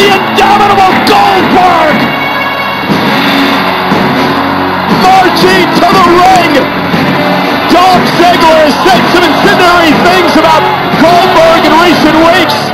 the indomitable Goldberg! Marching to the ring! Dolph Ziggler has said some incendiary things about Goldberg in recent weeks.